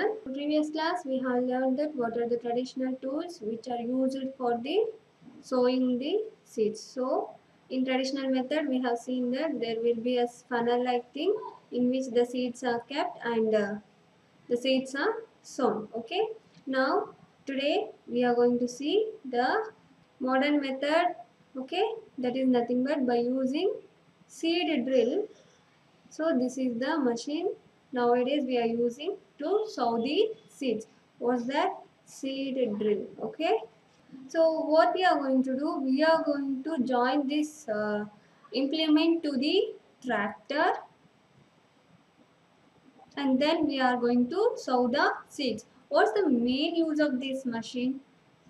In previous class we have learned that what are the traditional tools which are used for the sowing the seeds. So in traditional method we have seen that there will be a funnel like thing in which the seeds are kept and uh, the seeds are sown. Okay. Now today we are going to see the modern method. Okay. That is nothing but by using seed drill. So this is the machine nowadays we are using to sow the seeds. What's that? Seed drill. Okay. So what we are going to do? We are going to join this uh, implement to the tractor and then we are going to sow the seeds. What's the main use of this machine?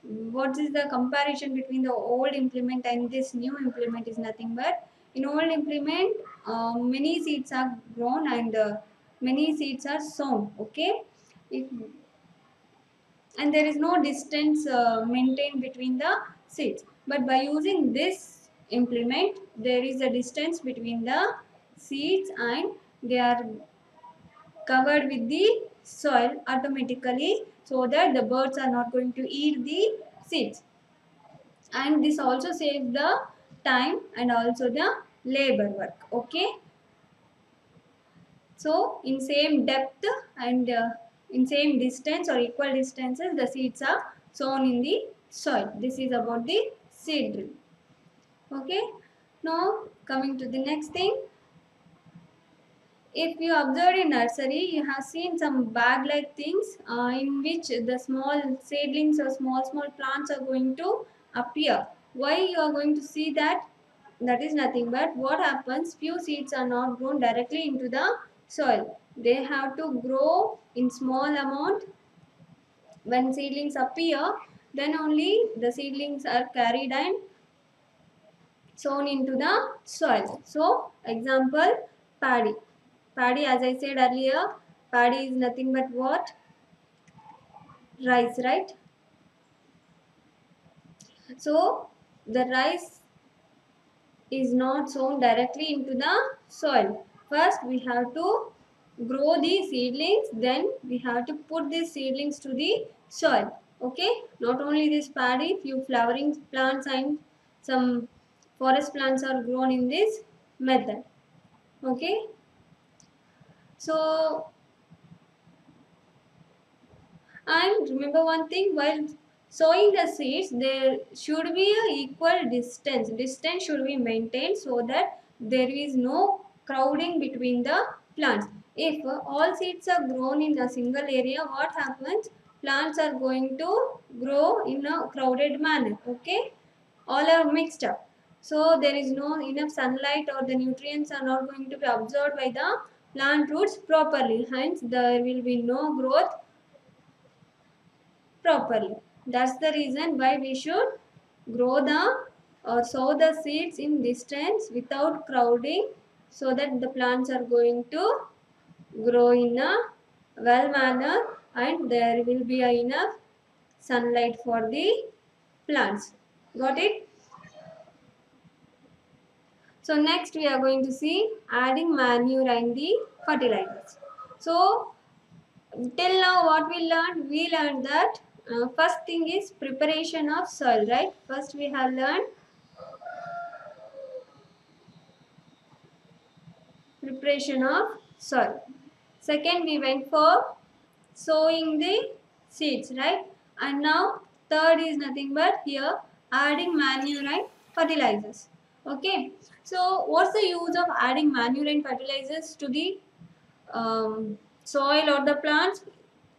What is the comparison between the old implement and this new implement is nothing but in old implement uh, many seeds are grown and uh, many seeds are sown okay? If and there is no distance uh, maintained between the seeds. But by using this implement there is a distance between the seeds and they are covered with the soil automatically so that the birds are not going to eat the seeds. And this also saves the time and also the labor work okay so in same depth and uh, in same distance or equal distances the seeds are sown in the soil. This is about the seed drill. Okay? Now coming to the next thing. If you observe in nursery you have seen some bag like things uh, in which the small seedlings or small small plants are going to appear. Why you are going to see that? That is nothing but what happens few seeds are not grown directly into the soil. They have to grow in small amount. When seedlings appear then only the seedlings are carried and sown into the soil. So example paddy. Paddy as i said earlier paddy is nothing but what? Rice right? So the rice is not sown directly into the soil first we have to grow the seedlings. Then we have to put these seedlings to the soil. Okay? Not only this paddy few flowering plants and some forest plants are grown in this method. Okay? So and remember one thing while sowing the seeds there should be a equal distance. Distance should be maintained so that there is no crowding between the plants. If all seeds are grown in a single area what happens? Plants are going to grow in a crowded manner okay? All are mixed up. So there is no enough sunlight or the nutrients are not going to be absorbed by the plant roots properly. Hence there will be no growth properly. That's the reason why we should grow the or sow the seeds in distance without crowding so that the plants are going to grow in a well manner and there will be enough sunlight for the plants. Got it? So next we are going to see adding manure and the fertilizers. So till now what we learned we learned that uh, first thing is preparation of soil right? First we have learned preparation of soil. Second we went for sowing the seeds right? And now third is nothing but here adding manure and fertilizers. Okay? So what's the use of adding manure and fertilizers to the um, soil or the plants?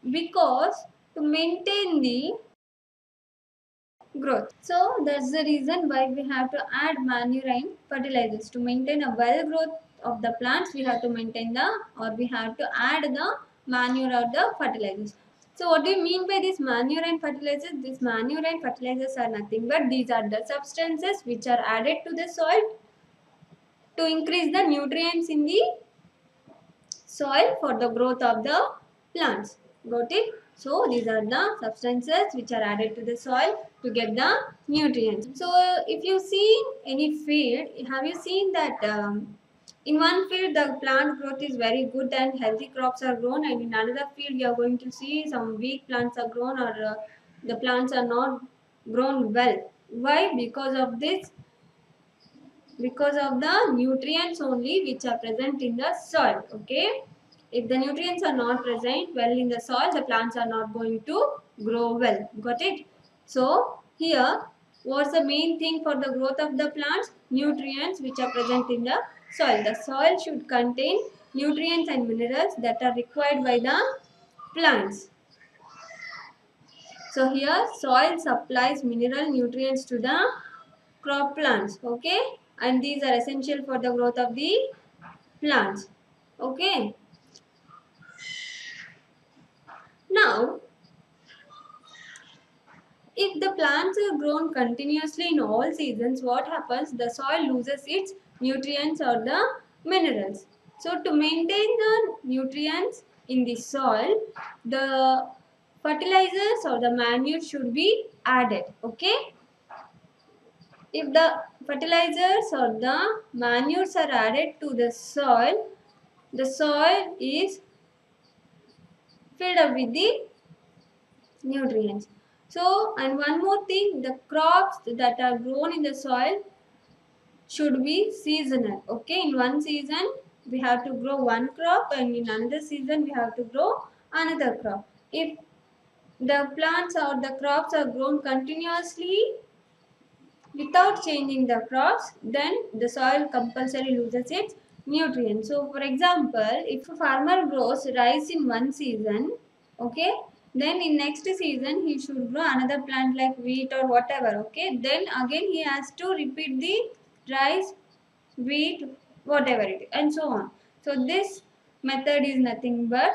Because to maintain the growth. So that's the reason why we have to add manure and fertilizers to maintain a well growth of the plants we have to maintain the or we have to add the manure or the fertilizers. So what do you mean by this manure and fertilizers? This manure and fertilizers are nothing but these are the substances which are added to the soil to increase the nutrients in the soil for the growth of the plants. Got it? So these are the substances which are added to the soil to get the nutrients. So if you see any field have you seen that um, in one field the plant growth is very good and healthy crops are grown and in another field you are going to see some weak plants are grown or uh, the plants are not grown well. Why? Because of this because of the nutrients only which are present in the soil okay? If the nutrients are not present well in the soil the plants are not going to grow well. Got it? So here what's the main thing for the growth of the plants? Nutrients which are present in the soil. The soil should contain nutrients and minerals that are required by the plants. So here soil supplies mineral nutrients to the crop plants okay? And these are essential for the growth of the plants okay? Now if the plants are grown continuously in all seasons what happens? The soil loses its nutrients or the minerals so to maintain the nutrients in the soil the fertilizers or the manure should be added okay if the fertilizers or the manures are added to the soil, the soil is filled up with the nutrients. So, and one more thing, the crops that are grown in the soil should be seasonal. Okay, in one season we have to grow one crop and in another season we have to grow another crop. If the plants or the crops are grown continuously without changing the crops then the soil compulsory loses its nutrients so for example if a farmer grows rice in one season okay then in next season he should grow another plant like wheat or whatever okay then again he has to repeat the rice wheat whatever it is and so on. So this method is nothing but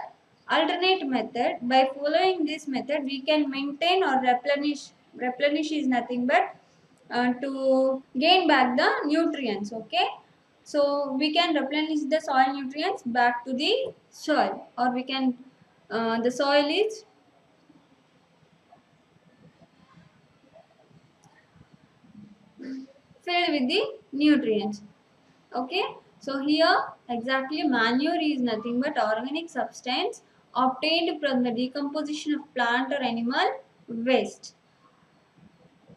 alternate method. By following this method we can maintain or replenish replenish is nothing but uh, to gain back the nutrients okay? So we can replenish the soil nutrients back to the soil or we can uh, the soil is filled with the nutrients okay so here exactly manure is nothing but organic substance obtained from the decomposition of plant or animal waste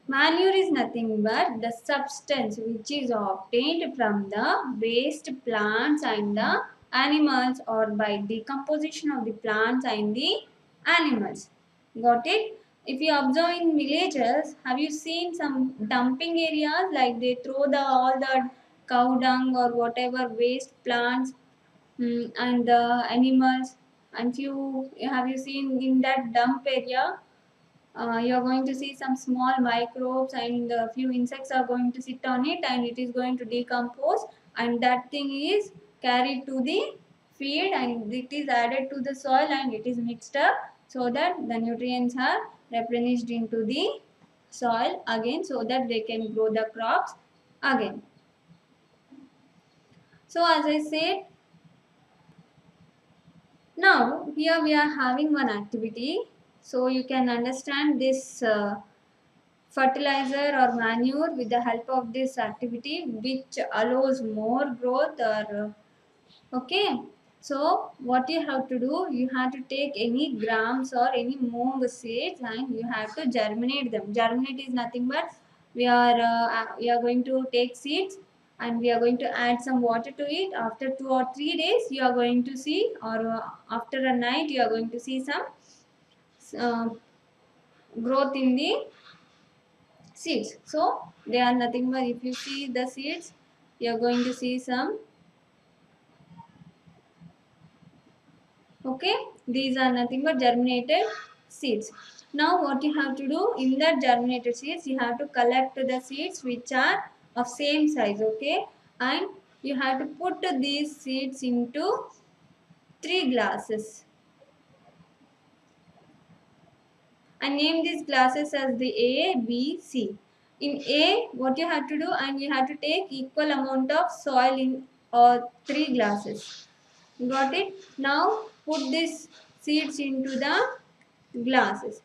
Manure is nothing but the substance which is obtained from the waste plants and the animals or by decomposition of the plants and the animals. Got it? If you observe in villages, have you seen some dumping areas? Like they throw the all the cow dung or whatever waste plants um, and the animals. And few have you seen in that dump area? Uh, you are going to see some small microbes and a few insects are going to sit on it and it is going to decompose. And that thing is carried to the field and it is added to the soil and it is mixed up so that the nutrients are replenished into the soil again so that they can grow the crops again. So as I said, now here we are having one activity so you can understand this uh, fertilizer or manure with the help of this activity which allows more growth or uh, okay. So what you have to do, you have to take any grams or any mung seeds and you have to germinate them. Germinate is nothing but we are uh, we are going to take seeds and we are going to add some water to it. After two or three days, you are going to see or uh, after a night, you are going to see some uh, growth in the seeds. So they are nothing but if you see the seeds, you are going to see some. Okay, these are nothing but germinated seeds. Now what you have to do in that germinated seeds, you have to collect the seeds which are of same size. Okay, and you have to put these seeds into three glasses and name these glasses as the A, B, C. In A, what you have to do and you have to take equal amount of soil in all three glasses. Got it? Now put these seeds into the glasses.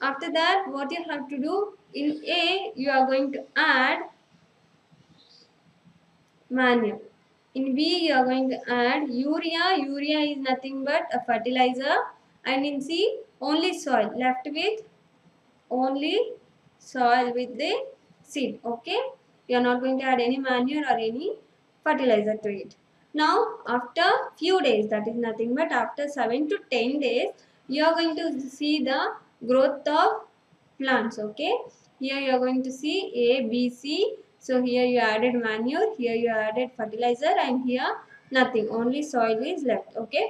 After that, what you have to do in A, you are going to add manure. in B you are going to add urea. Urea is nothing but a fertilizer and in C only soil left with only soil with the seed okay you are not going to add any manure or any fertilizer to it now after few days that is nothing but after 7 to 10 days you are going to see the growth of plants okay here you are going to see a b c so here you added manure here you added fertilizer and here nothing only soil is left okay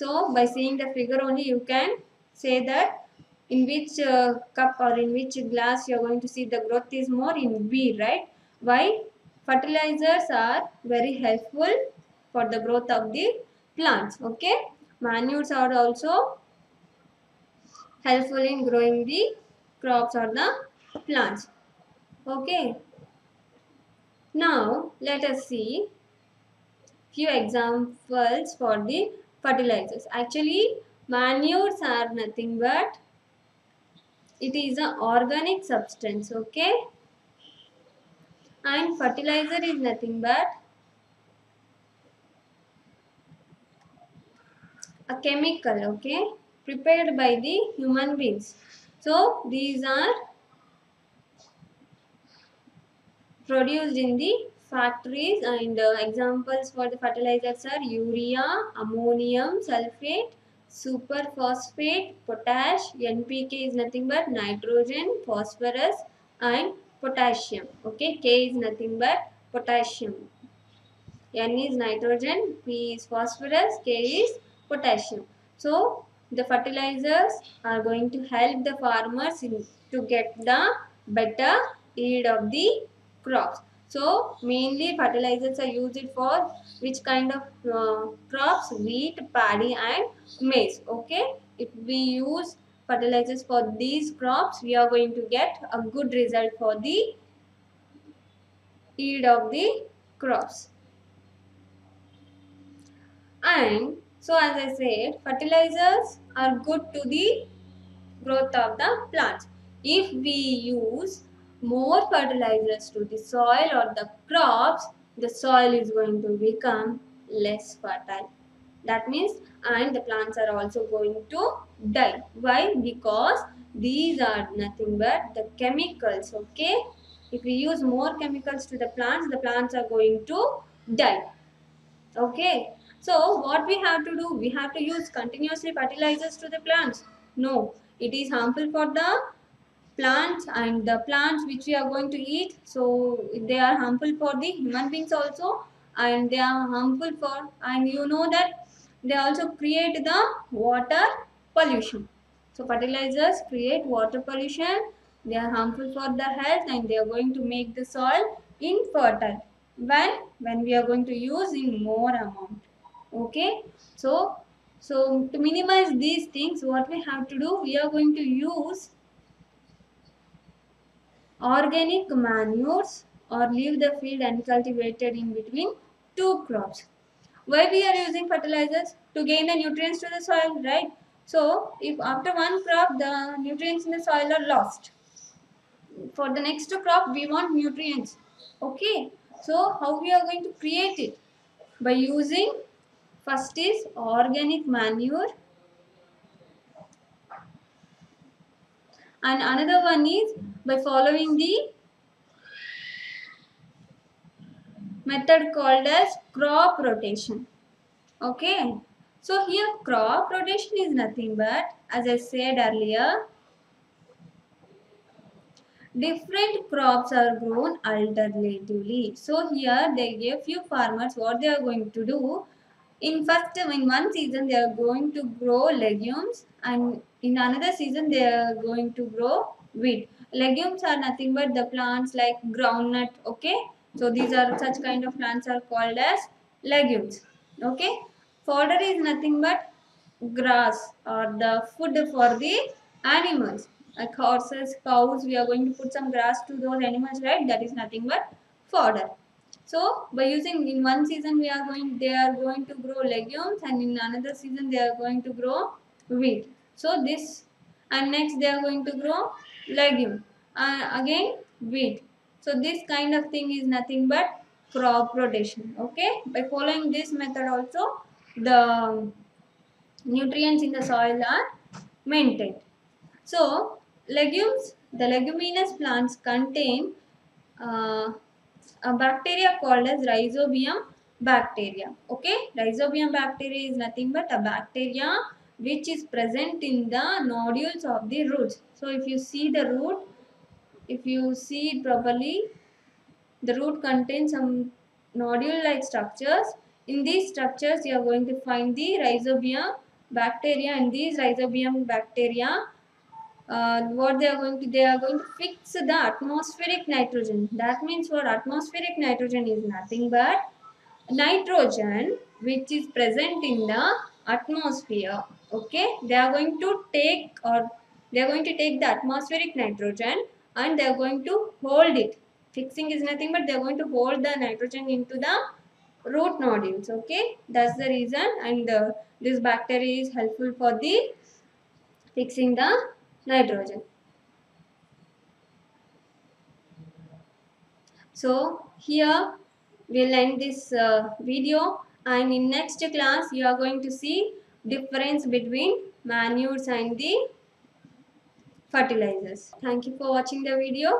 so by seeing the figure only you can say that in which uh, cup or in which glass you are going to see the growth is more in B, right? Why? Fertilizers are very helpful for the growth of the plants, okay? Manures are also helpful in growing the crops or the plants, okay? Now, let us see few examples for the fertilizers. Actually, manures are nothing but it is an organic substance okay and fertilizer is nothing but a chemical okay prepared by the human beings so these are produced in the factories and uh, examples for the fertilizers are urea ammonium sulfate superphosphate, potash, NPK is nothing but nitrogen, phosphorus and potassium. Okay, K is nothing but potassium. N is nitrogen, P is phosphorus, K is potassium. So, the fertilizers are going to help the farmers in, to get the better yield of the crops. So mainly fertilizers are used for which kind of uh, crops? Wheat, paddy and maize. Okay. If we use fertilizers for these crops, we are going to get a good result for the yield of the crops. And so as I said, fertilizers are good to the growth of the plants. If we use more fertilizers to the soil or the crops, the soil is going to become less fertile. That means and the plants are also going to die. Why? Because these are nothing but the chemicals, okay? If we use more chemicals to the plants, the plants are going to die. Okay. So what we have to do? We have to use continuously fertilizers to the plants. No, it is harmful for the plants and the plants which we are going to eat so they are harmful for the human beings also and they are harmful for and you know that they also create the water pollution so fertilizers create water pollution they are harmful for the health and they are going to make the soil infertile when when we are going to use in more amount okay so so to minimize these things what we have to do we are going to use organic manures or leave the field uncultivated in between two crops. Why we are using fertilizers? To gain the nutrients to the soil, right? So, if after one crop the nutrients in the soil are lost, for the next crop we want nutrients. Okay. So, how we are going to create it? By using first is organic manure. And another one is by following the method called as crop rotation. Okay? So here crop rotation is nothing but as i said earlier different crops are grown alternatively. So here they give few farmers what they are going to do in first in one season they are going to grow legumes and in another season they are going to grow wheat. Legumes are nothing but the plants like groundnut okay? So these are such kind of plants are called as legumes okay? Fodder is nothing but grass or the food for the animals. Like horses cows we are going to put some grass to those animals right? That is nothing but fodder so by using in one season we are going they are going to grow legumes and in another season they are going to grow wheat. So this and next they are going to grow legume uh, again wheat. So this kind of thing is nothing but crop rotation okay? By following this method also the nutrients in the soil are maintained. So legumes the leguminous plants contain uh, a bacteria called as rhizobium bacteria. Okay? Rhizobium bacteria is nothing but a bacteria which is present in the nodules of the roots. So if you see the root if you see properly the root contains some nodule like structures. In these structures you are going to find the rhizobium bacteria. And these rhizobium bacteria uh, what they are going to they are going to fix the atmospheric nitrogen. That means what? Atmospheric nitrogen is nothing but nitrogen which is present in the atmosphere. Okay? They are going to take or they are going to take the atmospheric nitrogen and they are going to hold it. Fixing is nothing but they are going to hold the nitrogen into the root nodules. Okay? That's the reason. And uh, this bacteria is helpful for the fixing the nitrogen. So here we'll end this uh, video and in next class you are going to see difference between manures and the fertilizers. Thank you for watching the video